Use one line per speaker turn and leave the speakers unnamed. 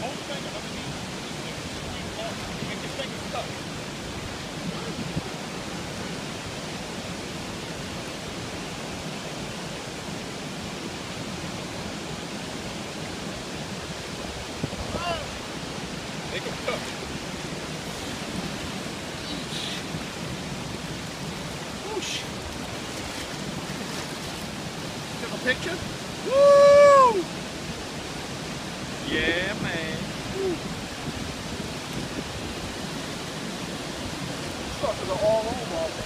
whole thing underneath and this thing is stuck. They a picture? Woo!
Yeah. Suckers are all over.